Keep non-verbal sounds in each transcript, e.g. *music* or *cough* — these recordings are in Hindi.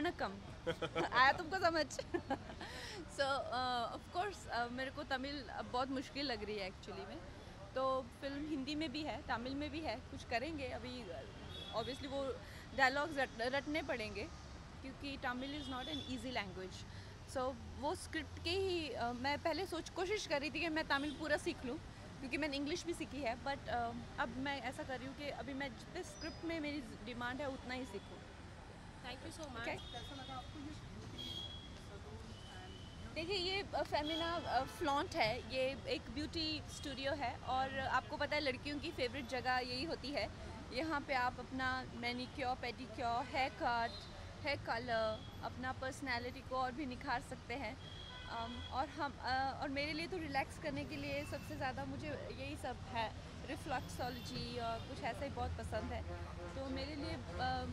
वणकम *laughs* आया तुमको समझ? सो ऑफ़ कोर्स मेरे को तमिल अब बहुत मुश्किल लग रही है एक्चुअली में। तो फ़िल्म हिंदी में भी है तमिल में भी है कुछ करेंगे। अभी ऑब्वियसली वो डायलॉग्स रट, रटने पड़ेंगे क्योंकि Tamil is not an easy language so वो स्क्रिप्ट के ही uh, मैं पहले सोच कोशिश कर रही थी कि मैं तमिल पूरा सीख लूँ क्योंकि मैंने इंग्लिश भी सीखी है बट uh, अब मैं ऐसा कर रही हूँ कि अभी मैं जितने स्क्रिप्ट में मेरी डिमांड है उतना ही सीखूँ। देखिए, ये फेमिना फ्लॉन्ट है। ये एक ब्यूटी स्टूडियो है और आपको पता है लड़कियों की फेवरेट जगह यही होती है। यहाँ पे आप अपना manicure pedicure haircut hair colour अपना पर्सनैलिटी को और भी निखार सकते हैं। और हम और मेरे लिए तो रिलैक्स करने के लिए सबसे ज़्यादा मुझे यही सब है रिफ्लक्सोलॉजी और कुछ ऐसा ही बहुत पसंद है। तो मेरे लिए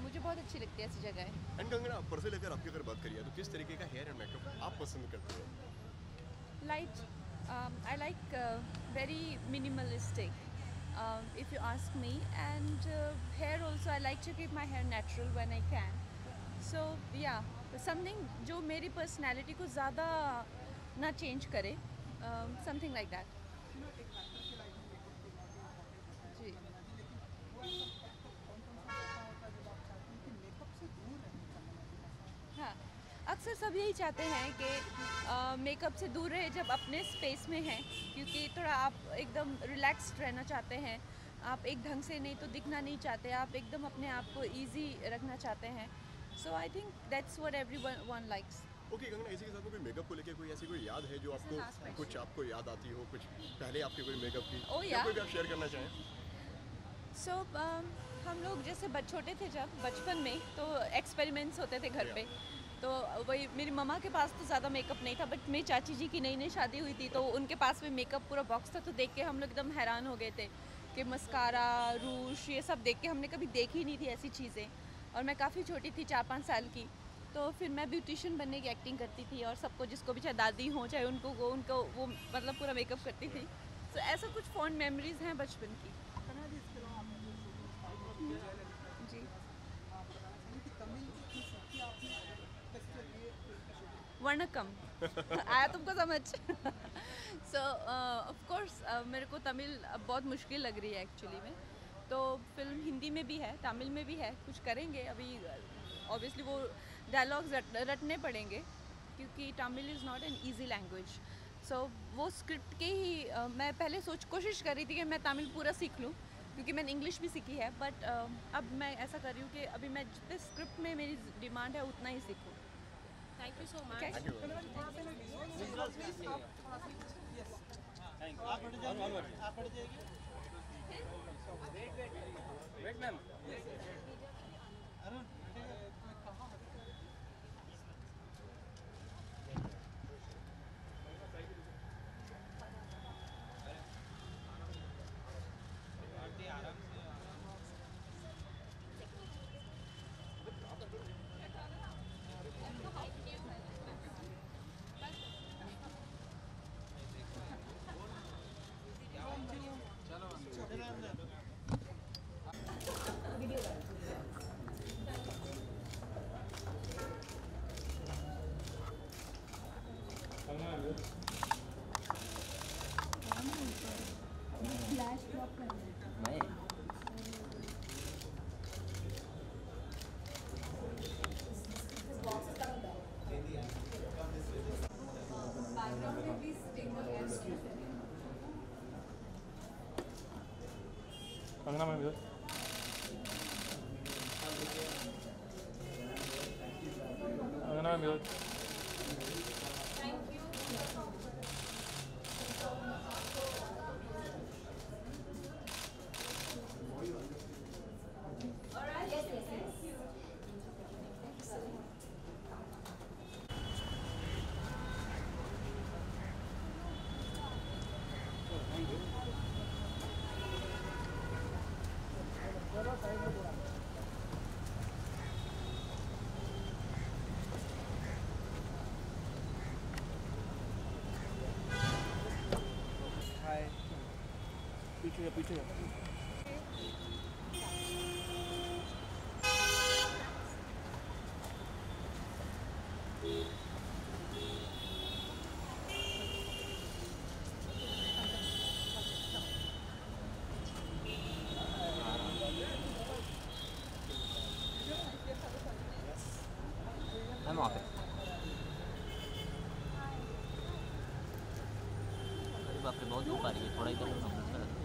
मुझे बहुत अच्छी लगती है ऐसी जगह। एंड कंगना पर्सनली अगर आपकी अगर बात करिए तो किस तरीके का हेयर एंड मेकअप आप पसंद करते हो? Uh, very minimalistic um, if you ask me and uh, hair also i like to keep my hair natural when i can. So yeah something जो मेरी personality को ज़्यादा ना चेंज करे समथिंग लाइक दैट जी। हाँ अक्सर सब यही चाहते हैं कि मेकअप से दूर रहे जब अपने स्पेस में हैं, क्योंकि थोड़ा आप एकदम रिलैक्स्ड रहना चाहते हैं। आप एक ढंग से नहीं तो दिखना नहीं चाहते, आप एकदम अपने आप को इजी रखना चाहते हैं। So I think that's what everyone likes okay Kangana इसी के साथ में कोई मेकअप को लेके कोई ऐसी कोई याद है जो आपको कुछ आपको याद आती हो कुछ पहले आपके कोई मेकअप की? Oh, yeah. कोई भी आप शेयर करना चाहें? सो so, um, हम लोग जैसे छोटे थे जब बचपन में तो एक्सपेरिमेंट्स होते थे घर yeah. पे। तो वही मेरी मम्मा के पास तो ज़्यादा मेकअप नहीं था बट मेरी चाची जी की नई नई शादी हुई थी तो उनके पास में मेकअप पूरा बॉक्स था तो देख के हम लोग एकदम हैरान हो गए थे कि मस्कारा रूश ये सब देख के हमने कभी देखी नहीं थी ऐसी चीज़ें। और मैं काफ़ी छोटी थी चार पाँच साल की तो फिर मैं ब्यूटिशियन बनने की एक्टिंग करती थी और सबको जिसको भी चाहे दादी हो, चाहे उनको वो उनको वो मतलब पूरा मेकअप करती थी। तो ऐसा कुछ फॉन्ड मेमोरीज हैं बचपन की? जी। वणकम *laughs* आया तुमको समझ? सो ऑफ़ कोर्स मेरे को तमिल अब बहुत मुश्किल लग रही है एक्चुअली में। तो फ़िल्म हिंदी में भी है, तमिल में भी है, कुछ करेंगे अभी ऑब्वियसली वो डायलॉग्स रट, रटने पड़ेंगे क्योंकि Tamil is not an easy language so वो स्क्रिप्ट के ही uh, मैं पहले सोच कोशिश कर रही थी कि मैं तमिल पूरा सीख लूँ क्योंकि मैंने इंग्लिश भी सीखी है बट अब मैं ऐसा कर रही हूँ कि अभी मैं जितने स्क्रिप्ट में मेरी डिमांड है उतना ही सीखूँ thank you so much. Wait ma'am Kangana ma'am इधर कंगना मैम पीछे अरे बहुत धूप आ रही है थोड़ा इधर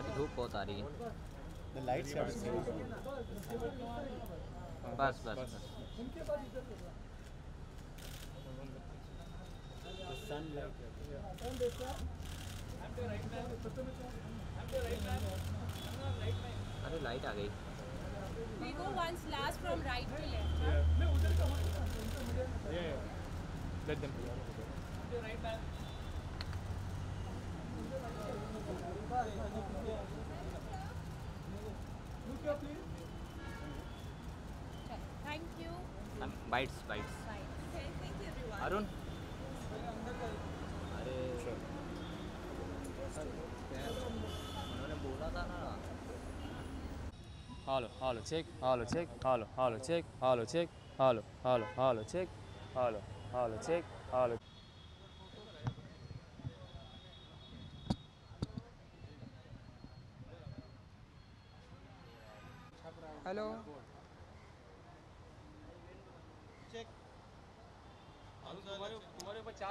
अभी धूप बहुत आ रही है The lights are बस बस बस अरे लाइट आ गई We go once last from right to left. Yeah. Yeah, yeah. Let them. Thank you. Bytes bytes Okay, thank you everyone. Arun अरे उन्होंने बोला था ना Hello, hello, check, hello, check, hello, hello, check, hello, check, hello, hello, hello, check, hello, hello, check, hello. Hello.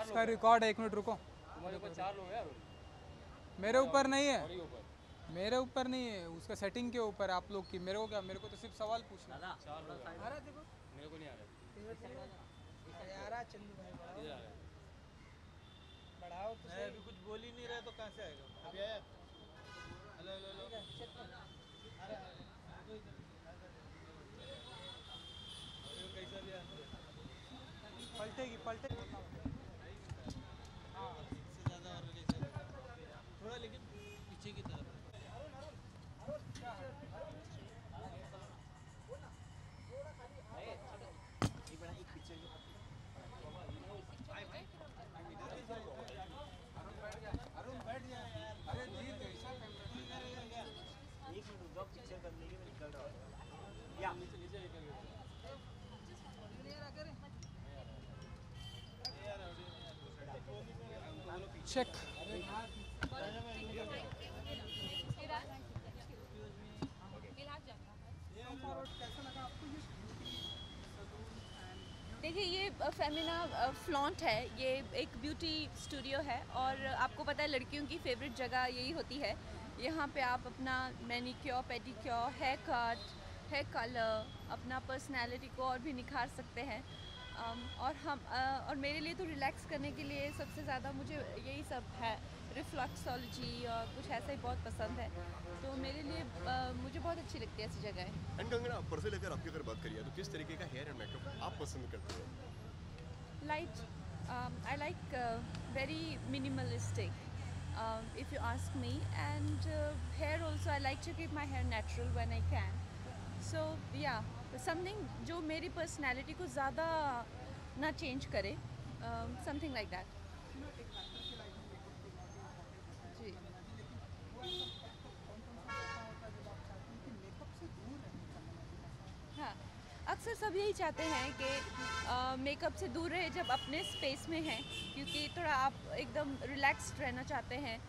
इसका रिकॉर्ड है। एक मिनट रुको। तुम्हारे ऊपर चार लोग हैं मेरे ऊपर नहीं है। मेरे ऊपर नहीं है उसका सेटिंग के ऊपर आप लोग की। मेरे को क्या मेरे को तो सिर्फ़ सवाल पूछना है। आ रहा देखो। मेरे को नहीं आ रहा। आ रहा चंदू भाई। बढ़ाओ तो सही। अभी कुछ बोल ही नहीं रहा तो कहाँ से आएगा? अभी आया? हेलो हेलो पलटेगी पलटेगी। हाँ ज़्यादा और थोड़ा लेकिन पीछे की तरफ़ अरुण बैठ जा यार अरे जी कैसा एक मिनट रुको पिक्चर कर लेंगे मैं निकल रहा हूँ। या। नीचे नीचे चेक देखिए, ये फेमिना फ्लॉन्ट है। ये एक ब्यूटी स्टूडियो है और आपको पता है लड़कियों की फेवरेट जगह यही होती है। यहाँ पे आप अपना manicure pedicure hair cut hair colour अपना पर्सनालिटी को और भी निखार सकते हैं। और हम और मेरे लिए तो रिलैक्स करने के लिए सबसे ज़्यादा मुझे यही सब है रिफ्लक्सोलॉजी और कुछ ऐसा ही बहुत पसंद है। तो मेरे लिए मुझे बहुत अच्छी लगती है ऐसी जगह। एंड कंगना पर्सनली अगर आपकी अगर बात करिए तो किस तरीके का हेयर एंड मेकअप आप पसंद करते हो? Uh, very minimalistic um, if you ask me. And uh, hair also i like to keep my hair natural when i can. So yeah. Something जो मेरी पर्सनैलिटी को ज़्यादा ना चेंज करे समथिंग लाइक दैट जी। हाँ अक्सर सब यही चाहते हैं कि मेकअप से दूर रहे जब अपने स्पेस में हैं, क्योंकि थोड़ा आप एकदम रिलैक्स्ड रहना चाहते हैं।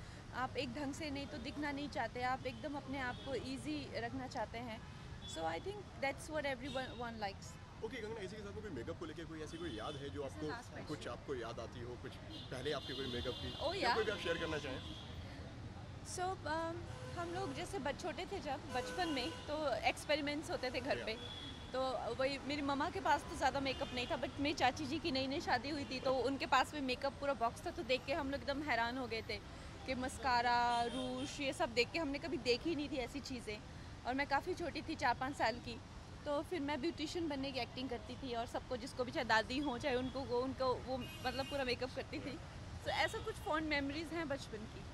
आप एक ढंग से नहीं तो दिखना नहीं चाहते, आप एकदम अपने आप को इजी रखना चाहते हैं। So I think that's what everyone likes okay Kangana इसी के साथ में कोई मेकअप को लेके कोई ऐसी कोई याद है जो आपको कुछ आपको याद आती हो कुछ पहले आपकी कोई मेकअप की? Oh, yeah. कोई भी आप शेयर करना चाहें? सो so, um, हम लोग जैसे छोटे थे जब बचपन में तो एक्सपेरिमेंट्स होते थे घर पे। तो वही मेरी मम्मा के पास तो ज़्यादा मेकअप नहीं था बट मेरी चाची जी की नई नई शादी हुई थी तो उनके पास में मेकअप पूरा बॉक्स था तो देख के हम लोग एकदम हैरान हो गए थे कि मस्कारा रूश ये सब देख के हमने कभी देखी नहीं थी ऐसी चीज़ें। और मैं काफ़ी छोटी थी चार पाँच साल की। तो फिर मैं ब्यूटिशियन बनने की एक्टिंग करती थी और सबको, जिसको भी चाहे दादी हो, चाहे उनको, वो उनको, वो मतलब पूरा मेकअप करती थी। तो ऐसा कुछ फॉन्ड मेमोरीज़ हैं बचपन की।